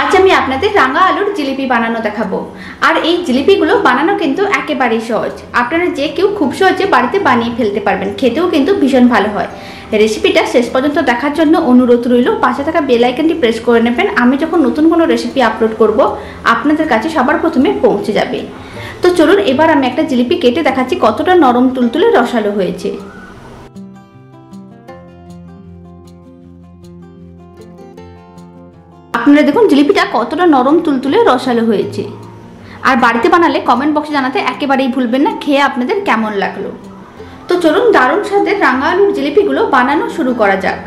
আজ আমি আপনাদের রাঙা আলুর জিলিপি বানানো দেখাবো। আর এই জিলিপিগুলো বানানো কিন্তু একেবারেই সহজ। আপনারা যে কেউ খুব সহজে বাড়িতে বানিয়ে ফেলতে পারবেন, খেতেও কিন্তু ভীষণ ভালো হয়। রেসিপিটা শেষ পর্যন্ত দেখার জন্য অনুরোধ রইল, পাশে থাকা বেল আইকনটি প্রেস করে নেবেন। আমি যখন নতুন কোনো রেসিপি আপলোড করব, আপনাদের কাছে সবার প্রথমে পৌঁছে যাবে। তো চলুন, এবার আমি একটা জিলিপি কেটে দেখাচ্ছি কতটা নরম তুলতুলে রসালো হয়েছে। আপনারা দেখুন জিলিপিটা কতটা নরম তুলতুলে রসালো হয়েছে। আর বাড়িতে বানালে কমেন্ট বক্সে জানাতে একেবারেই ভুলবেন না, খেয়ে আপনাদের কেমন লাগল। তো চলুন দারুণ স্বাদের রাঙা আলুর জিলিপিগুলো বানানো শুরু করা যাক।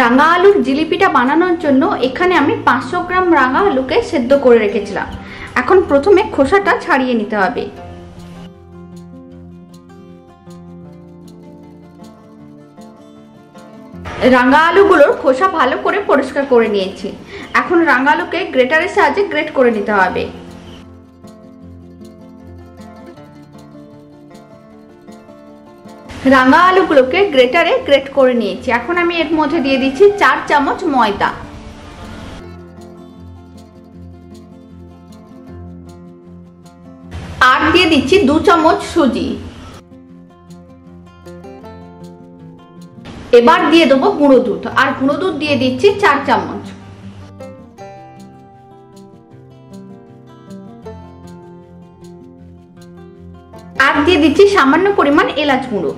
রাঙা আলুর জিলিপিটা বানানোর জন্য এখানে আমি পাঁচশো গ্রাম রাঙা আলুকে সেদ্ধ করে রেখেছিলাম। এখন প্রথমে খোসাটা ছাড়িয়ে নিতে হবে। রাঙা আলুগুলোর খোসা ভালো করে পরিষ্কার করে নিয়েছি। এখন রাঙা আলুকে গ্রেটারের সাহায্যে গ্রেট করে নিতে হবে। রাঙা আলুগুলোকে গ্রেটারে গ্রেট করে নিয়েছি। এখন আমি এর মধ্যে দিয়ে দিচ্ছি চার চামচ ময়দা। আর দিয়ে দিচ্ছি দু চামচ সুজি। এবার দিয়ে দেবো গুঁড়ো দুধ, আর গুঁড়ো দুধ দিয়ে দিচ্ছি চার চামচ। আর দিয়ে দিচ্ছি সামান্য পরিমাণ এলাচ গুঁড়ো।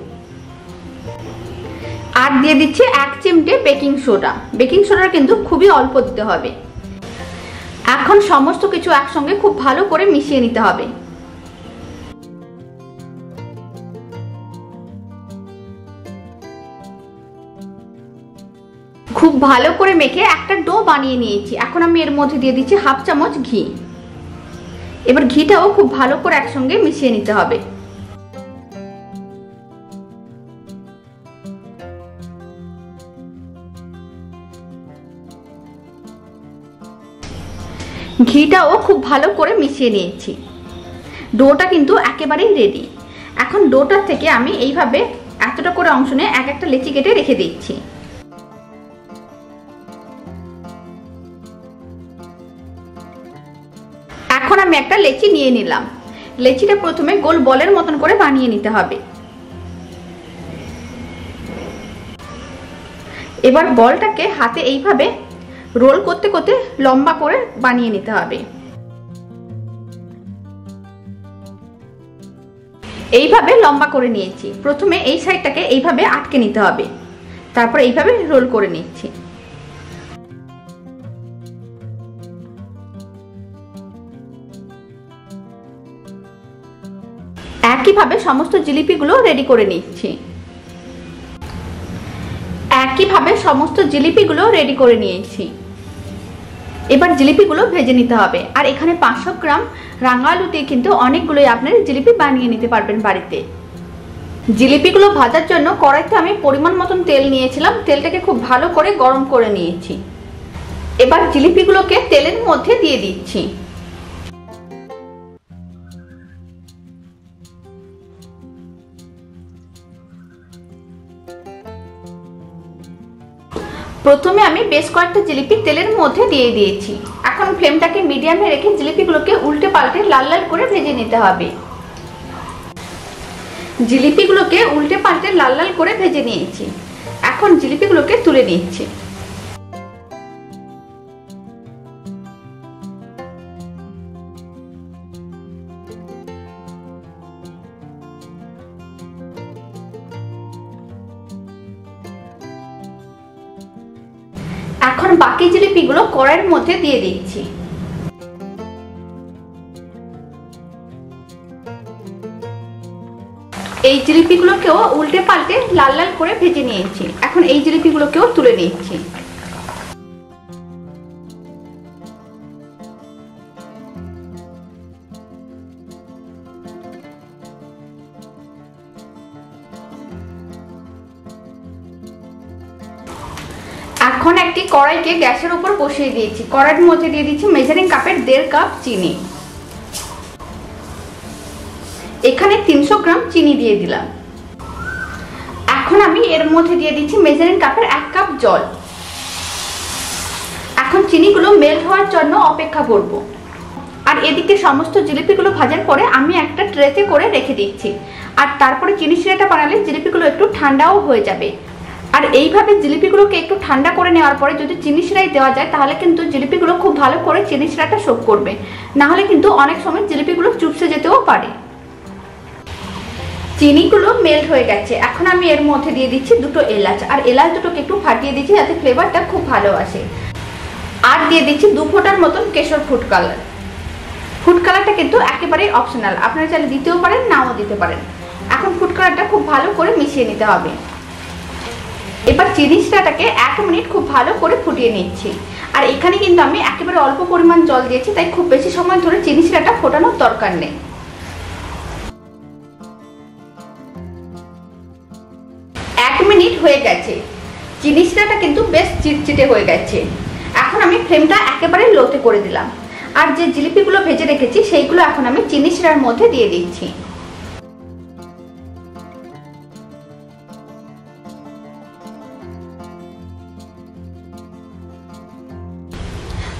আর দিয়ে দিচ্ছি এক চিমটে বেকিং সোডা। বেকিং সোডা কিন্তু খুবই অল্প দিতে হবে। এখন সমস্ত কিছু একসঙ্গে খুব ভালো করে মিশিয়ে নিতে হবে। ভালো করে মেখে একটা ডো বানিয়ে নিয়েছি। এখন আমি এর মধ্যে দিয়ে দিচ্ছি হাফ চামচ ঘি। এবার ঘিটাও খুব ভালো করে একসঙ্গে মিশিয়ে নিতে হবে। ঘিটাও খুব ভালো করে মিশিয়ে নিয়েছি। ডোটা কিন্তু একেবারেই রেডি এখন ডোটার থেকে আমি এইভাবে এতটা করে অংশ নিয়ে এক একটা লেচি কেটে রেখে দিচ্ছি। এখন আমি একটা লেচি নিয়ে নিলাম। লেচিটা প্রথমে গোল বলের মতন করে বানিয়ে নিতে হবে। এবার বলটাকে হাতে এইভাবে রোল করতে করতে লম্বা করে বানিয়ে নিতে হবে। এইভাবে লম্বা করে নিয়েছি। প্রথমে এই সাইডটাকে এইভাবে আটকে নিতে হবে। তারপর এইভাবে রোল করে নিচ্ছি। একইভাবে সমস্ত জিলিপিগুলো রেডি করে নিচ্ছি। একইভাবে সমস্ত জিলিপিগুলো রেডি করে নিয়েছি। এবার জিলিপিগুলো ভেজে নিতে হবে। আর এখানে পাঁচশো গ্রাম রাঙা আলু দিয়ে কিন্তু অনেকগুলোই আপনার জিলিপি বানিয়ে নিতে পারবেন বাড়িতে। জিলিপিগুলো ভাজার জন্য কড়াইতে আমি পরিমাণ মতন তেল নিয়েছিলাম। তেলটাকে খুব ভালো করে গরম করে নিয়েছি। এবার জিলিপিগুলোকে তেলের মধ্যে দিয়ে দিচ্ছি। প্রথমে আমি বেশ কয়েকটা জিলিপি তেলের মধ্যে দিয়ে দিয়েছি। এখন ফ্লেমটাকে মিডিয়ামে রেখে জিলিপিগুলোকে উল্টে পাল্টে লাল লাল করে ভেজে নিতে হবে। জিলিপিগুলোকে উল্টে পাল্টে লাল লাল করে ভেজে নিয়েছি। এখন জিলিপিগুলোকে তুলে নিচ্ছি। বাকি জিলিপিগুলো কড়াইয়ের মধ্যে দিয়ে দিচ্ছি। এই জিলিপিগুলোকেও উল্টে পাল্টে লাল লাল করে ভেজে নিয়েছি। এখন এই জিলিপিগুলোকেও তুলে নিচ্ছি। এখন একটি কড়াইকে গ্যাসের উপর বসিয়ে দিয়েছি। কড়াইয়ের মধ্যে দিয়ে দিচ্ছি মেজারিং কাপের দেড় কাপ চিনি। এখানে তিনশো গ্রাম চিনি দিয়ে দিলাম। এখন আমি এর মধ্যে দিয়ে দিচ্ছি মেজারিং কাপের এক কাপ জল। এখন চিনিগুলো মেল্ট হওয়ার জন্য অপেক্ষা করব। আর এদিকে সমস্ত জিলিপিগুলো ভাজার পরে আমি একটা ট্রেতে করে রেখে দিচ্ছি। আর তারপরে চিনি শিরাটা বানালে জিলিপিগুলো একটু ঠান্ডাও হয়ে যাবে। আর এইভাবে জিলিপিগুলোকে একটু ঠান্ডা করে নেওয়ার পরে যদি চিনি শিরাই দেওয়া যায়, তাহলে কিন্তু জিলিপিগুলো খুব ভালো করে চিনি শিরাটা শোক করবে। না হলে কিন্তু অনেক সময় জিলিপিগুলো চুপসে যেতেও পারে। চিনিগুলো মেল্ট হয়ে গেছে। এখন আমি এর মধ্যে দিয়ে দিচ্ছি দুটো এলাচ। আর এলাচ দুটোকে একটু ফাটিয়ে দিচ্ছি যাতে ফ্লেভারটা খুব ভালো আসে। আর দিয়ে দিচ্ছি দু ফোটার মতন কেশর ফুড কালার। ফুড কালারটা কিন্তু একেবারেই অপশনাল। আপনারা চাইলে দিতেও পারেন, নাও দিতে পারেন। এখন ফুড কালারটা খুব ভালো করে মিশিয়ে নিতে হবে। এবার চিনিসটাটাকে এক মিনিট খুব ভালো করে ফুটিয়ে নিচ্ছি। আর এখানে কিন্তু আমি একেবারে অল্প পরিমাণ জল দিয়েছি, তাই খুব বেশি সময় ধরে চিনি শিরাটা ফোটানোর দরকার নেই। এক মিনিট হয়ে গেছে। চিনি শিরাটা কিন্তু বেশ চিটচিটে হয়ে গেছে। এখন আমি ফ্লেমটা একেবারে লোতে করে দিলাম। আর যে জিলিপিগুলো ভেজে রেখেছি, সেইগুলো এখন আমি চিনি শিরার মধ্যে দিয়ে দিচ্ছি।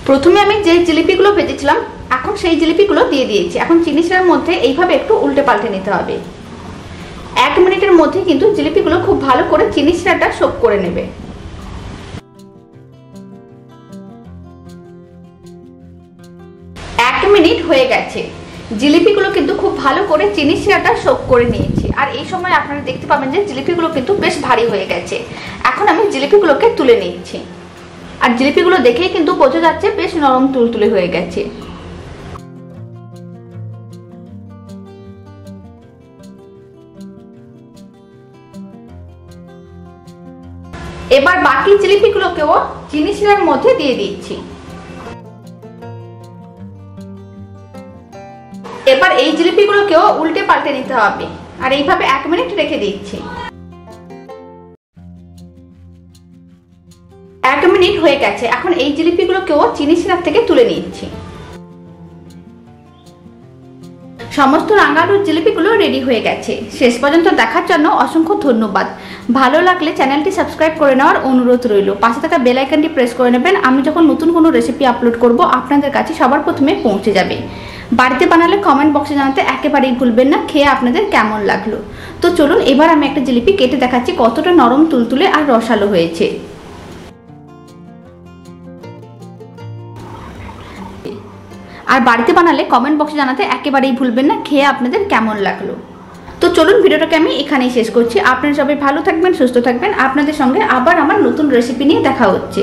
প্রথমে আমি যে জিলিপিগুলো ভেজেছিলাম, এখন সেই জিলিপিগুলো দিয়ে দিয়েছি। এখন চিনি শিরার মধ্যে এইভাবে একটু উল্টে পাল্টে নিতে হবে। এক মিনিটের মধ্যে কিন্তু জিলিপিগুলো খুব ভালো করে চিনি শিরাটা শোক করে নেবে। এক মিনিট হয়ে গেছে। জিলিপিগুলো কিন্তু খুব ভালো করে চিনি শিরাটা শোক করে নিয়েছি। আর এই সময় আপনারা দেখতে পাবেন যে জিলিপিগুলো কিন্তু বেশ ভারী হয়ে গেছে। এখন আমি জিলিপিগুলোকে তুলে নিচ্ছি। আর জিলিপিগুলো দেখেই কিন্তু বোঝা যাচ্ছে বেশ নরম তুলতুলে হয়ে গেছে। এবার বাকি জিলিপিগুলোকেও চিনি শিরার মধ্যে দিয়ে দিচ্ছি। এবার এই জিলিপিগুলোকেও উল্টে পাল্টে নিতে হবে। আর এইভাবে এক মিনিট রেখে দিচ্ছি। এক মিনিট হয়ে গেছে। এখন এই জিলিপিগুলোকেও চিনি সিরাপ থেকে তুলে নিচ্ছি সমস্ত রাঙালুর জিলিপিগুলো রেডি হয়ে গেছে। শেষ পর্যন্ত দেখার জন্য অসংখ্য ধন্যবাদ। ভালো লাগলে চ্যানেলটি সাবস্ক্রাইব করে নেওয়ার অনুরোধ রইল। পাশে থাকা বেল আইকনটি প্রেস করে নেবেন। আমি যখন নতুন কোনো রেসিপি আপলোড করব, আপনাদের কাছে সবার প্রথমে পৌঁছে যাবে। বাড়িতে বানালে কমেন্ট বক্সে জানাতে একেবারেই ভুলবেন না। খেয়ে আপনাদের কেমন লাগল? তো চলুন, এবার আমি একটা জিলিপি কেটে দেখাচ্ছি কতটা নরম তুলতুলে আর রসালো হয়েছে। আর বাড়িতে বানালে কমেন্ট বক্সে জানাতে একেবারেই ভুলবেন না, খেয়ে আপনাদের কেমন লাগল? তো চলুন ভিডিওটাকে আমি এখানেই শেষ করছি। আপনারা সবাই ভালো থাকবেন, সুস্থ থাকবেন। আপনাদের সঙ্গে আবার আমার নতুন রেসিপি নিয়ে দেখা হচ্ছে।